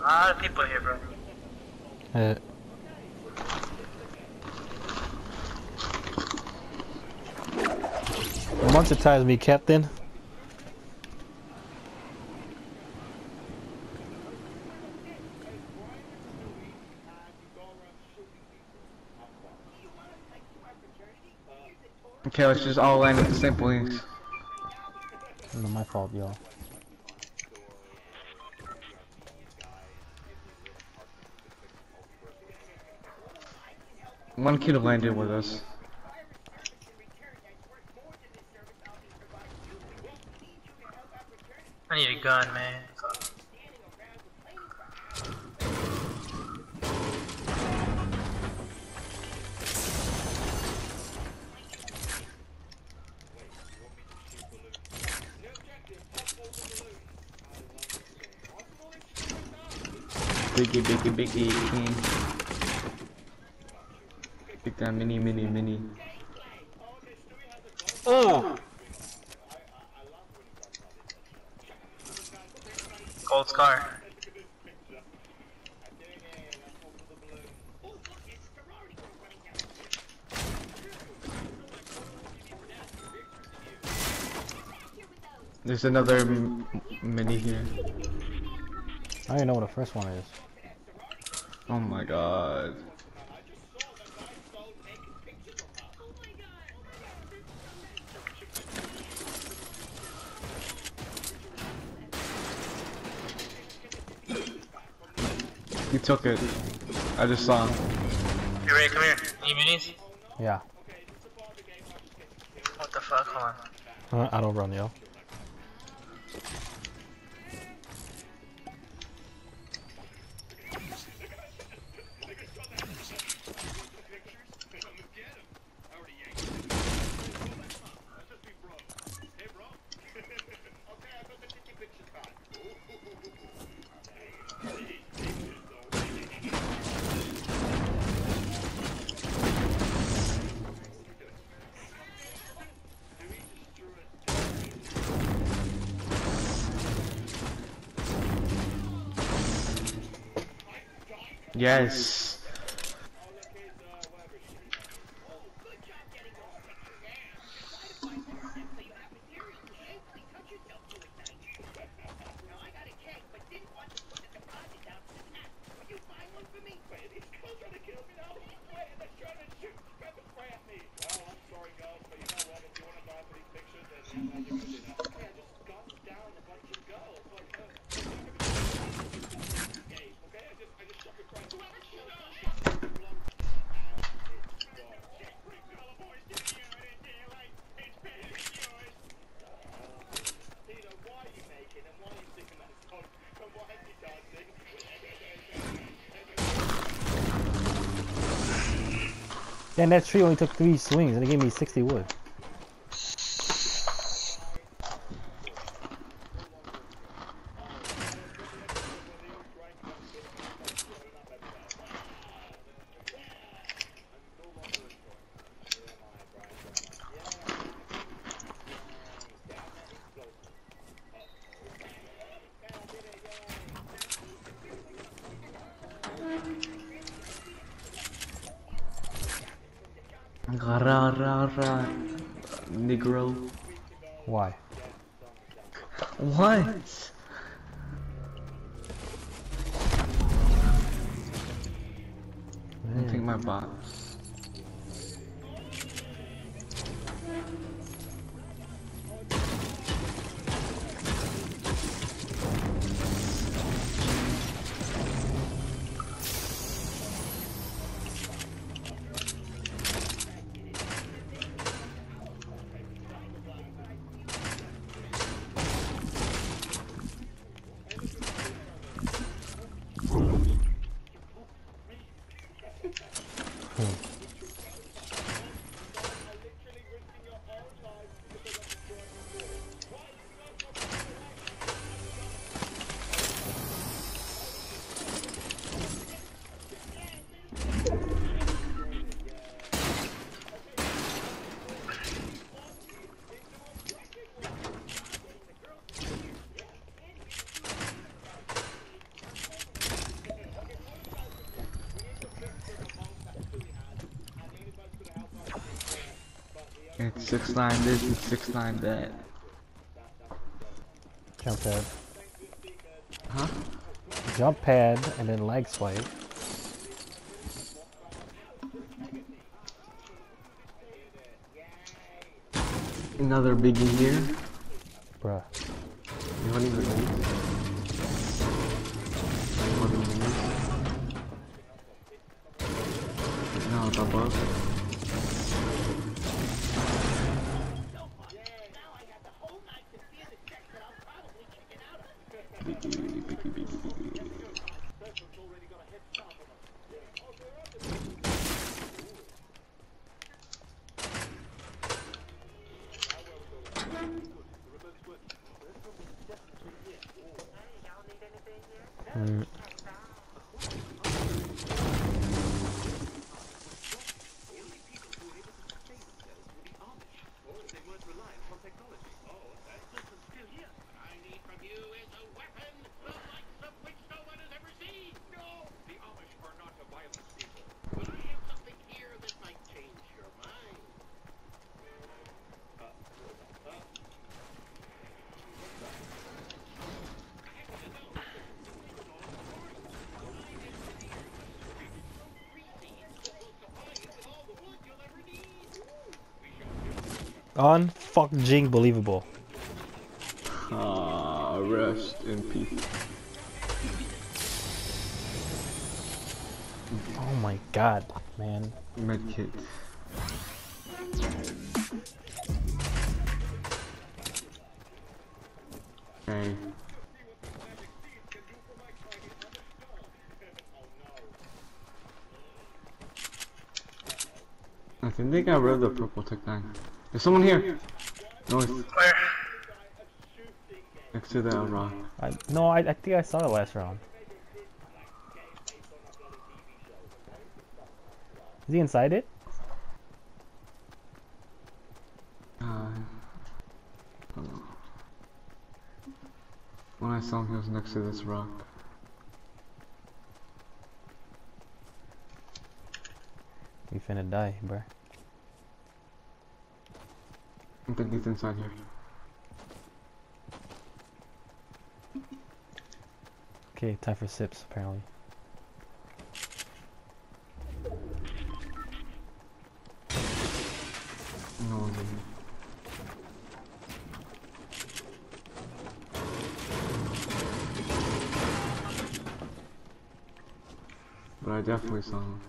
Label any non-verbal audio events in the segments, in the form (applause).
A lot of people here, bro. Uh, Monetize me, Captain. Okay, let's just all land at the same place. Not my fault, yo. One kid landed with us. I need a gun, man. Biggie, biggie, biggie, king. Big that mini, mini, mini. Oh! Gold scar. There's another m mini here. I don't even know what the first one is. Oh my god. He took it. I just saw him. You ready? Come here. Need minis? Yeah. What the fuck? Hold on. Uh, I don't run, yo. Yes. Damn, that tree only took three swings and it gave me 60 wood. Ra ra ra. Negro. Why? What? I don't think my bot. 응. It's six nine this and six nine that. Jump pad. Huh? Jump pad and then leg swipe. Another biggie here. Bruh. You want even Biggie, biggie, biggie, biggie. Unfucking believable. Ah, rest in peace. Oh my god, man. Medkit. Okay. I think they got rid of the purple tech nine. There's someone here. North, Where? next to the rock. I, no, I, I think I saw the last round. Is he inside it? Uh, I don't know. When I saw him, he was next to this rock. We finna die, bruh. I think he's inside here. Okay, time for sips, apparently. No one's in here. But I definitely saw him.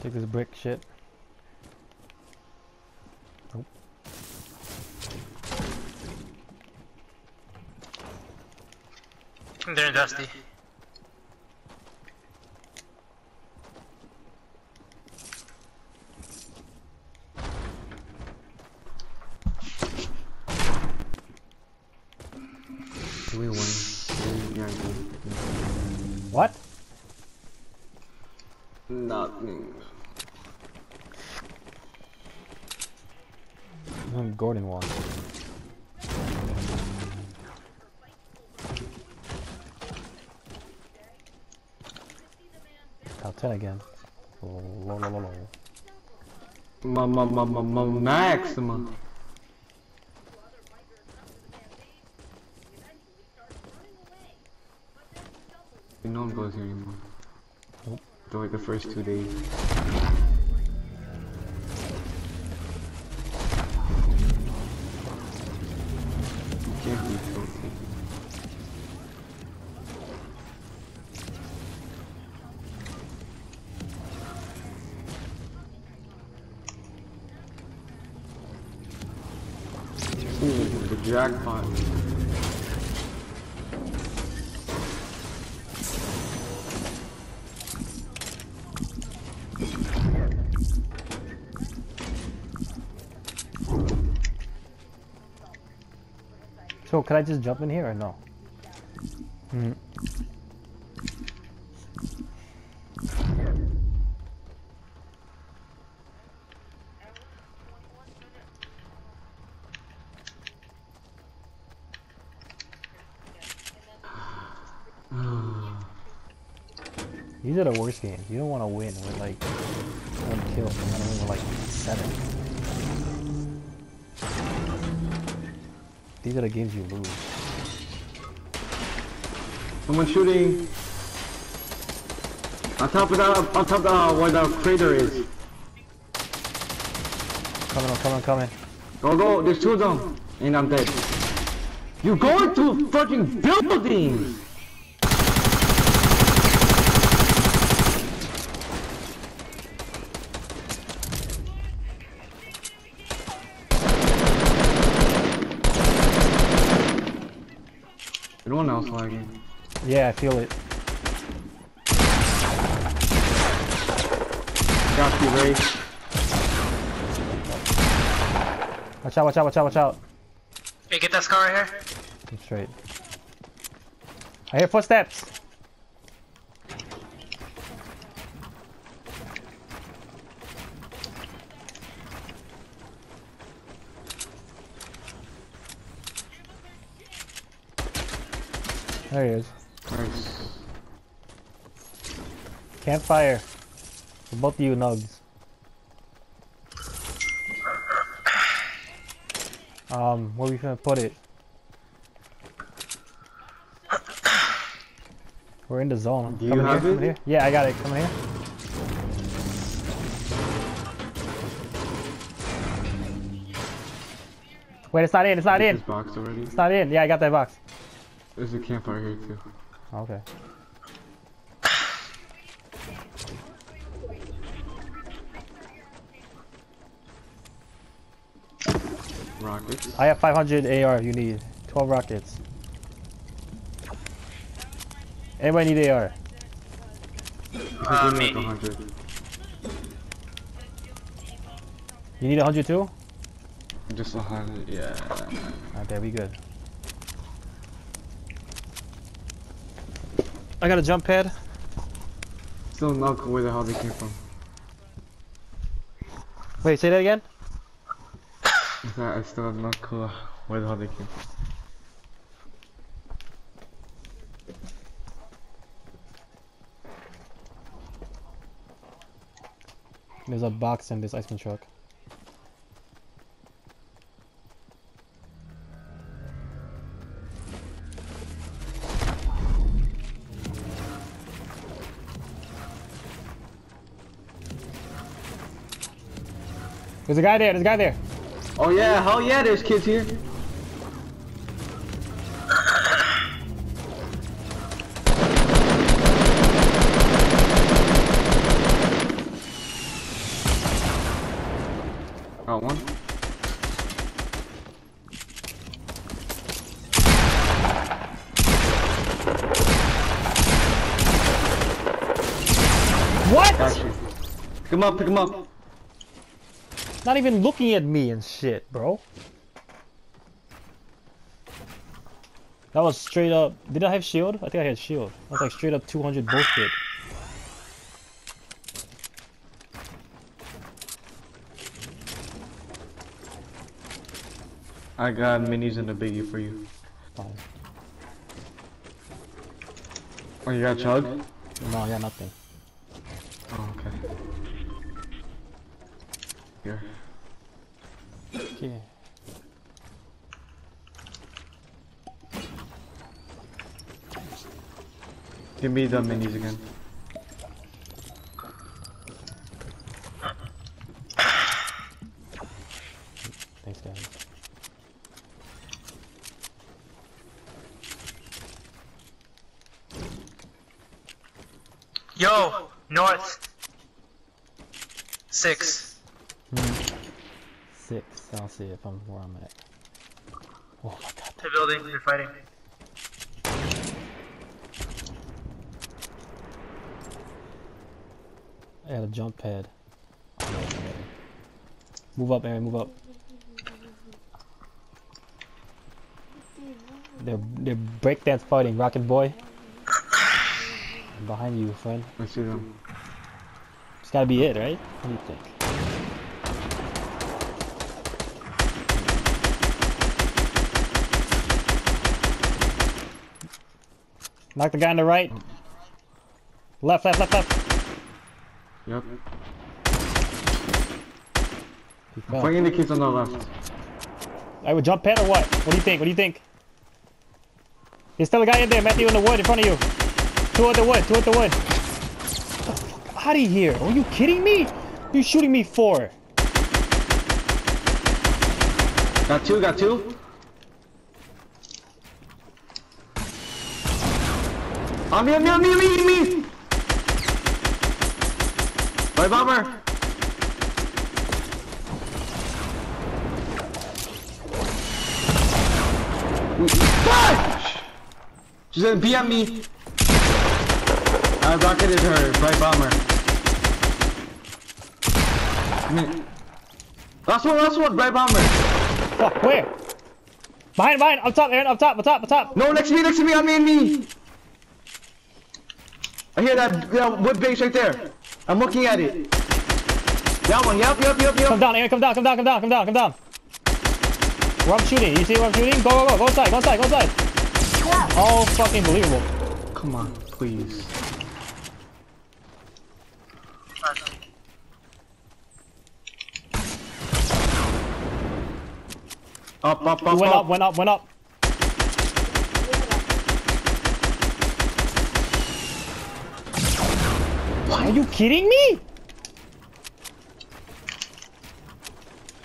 Take this brick shit. They're in Dusty. Do we win? Yeah, What? Nothing. Gordon won. Top 10 again. Lolololo. Ma ma ma ma ma maxima. No one goes here anymore. Nope. Like the first two days. Jackpot. So, can I just jump in here or no? Hmm. These are the worst games. You don't want to win with like one kill. You want to win with like seven. These are the games you lose. Someone shooting. On top of that, on top of uh, where the crater is. Coming, I'm coming, I'm coming. Go, go, there's two of them. And I'm dead. You're going to fucking buildings! Anyone? Yeah, I feel it. Got you, Ray. Watch out, watch out, watch out, watch out. Hey, get that scar right here. I'm straight. I hear footsteps. There he is. Nice. Campfire. For both of you nugs. Um, where are we gonna put it? We're in the zone. Do you Coming have here, it? here. Yeah, I got it. Coming here. Wait, it's not in. It's not in. This box already. It's not in. Yeah, I got that box. There's a campfire here too. Okay. Rockets. I have 500 AR. You need 12 rockets. Anybody need AR? Uh, me like me. You need 100 too? Just hundred, yeah. Okay, we good. I got a jump pad. Still not clear where the hell they came from. Wait, say that again? I still have no clue where the hell they came from. There's a box in this iceman truck. There's a guy there, there's a guy there. Oh yeah, hell yeah, there's kids here. Got one. What? Him up, pick him up. Not even looking at me and shit, bro. That was straight up. Did I have shield? I think I had shield. That was like straight up 200 bullshit. I got minis and a biggie for you. Fine. Oh, you got chug? No, yeah, nothing. Okay. Give me the minis again. Thanks, guys. Yo, north. Six. Six. I'll see if I'm where I'm at. Oh my god. The building. They're fighting. I got a jump pad. Move up, Aaron. Move up. They're they're breakdance fighting, Rocket Boy. I'm behind you, friend. I see them. It's gotta be it, right? What do you think? Knock the guy on the right. Left, left, left, left. Yep. Fighting the kids on the left. I would jump pad or what? What do you think? What do you think? There's still a guy in there, Matthew, in the wood in front of you. Two at the wood, two at the wood. Get the fuck out of here. Are you kidding me? What are you shooting me for? Got two, got two. On me, on me, on me, on me, on me. Right bomber. Fuck! She's gonna be on me. I rocketed her, right bomber. Last one, last one, right bomber. Fuck, where? Behind, behind, up top, Aaron, up top, up top, up top. No, next to me, next to me, on me, on me. I hear that, that wood base right there. I'm looking at it. That one, yep, yep, yep, yep. Come down, Aaron, come down, come down, come down, come down, come down. Where I'm shooting, you see where I'm shooting? Go, go, go, go inside, go inside, go inside. Oh, fucking believable. Come on, please. Up, up, up, Went up. up, went up, went up. Are you kidding me?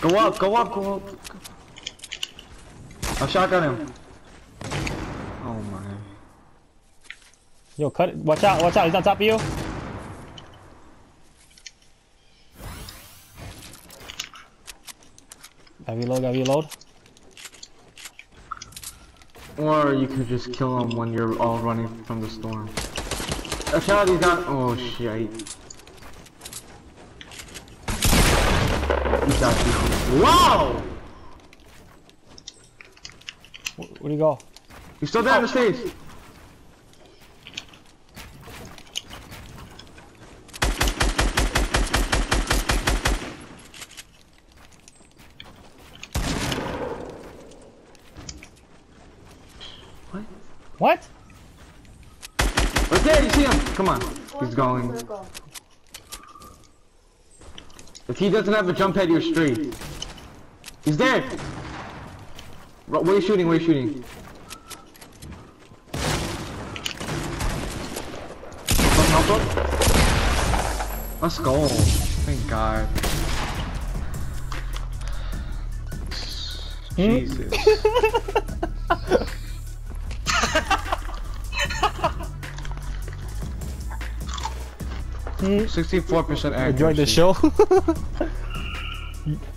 Go up, go up, go up. I shotgun him. Oh my. Yo, cut it. Watch out, watch out. He's on top of you. Gotta reload, gotta reload. Or you could just kill him when you're all running from the storm. A shot, he's not. Oh shit. He got you. Wow! Wh- Where'd he go? He's still down the stairs. What? Right there, you see him. Come on. He's going. If he doesn't have a jump pad, you're straight. He's there. Wh- Where are you shooting? Where are you shooting? Let's go. Thank God. Hmm? Jesus. (laughs) Sixty-four percent accuracy. Enjoyed the show? (laughs)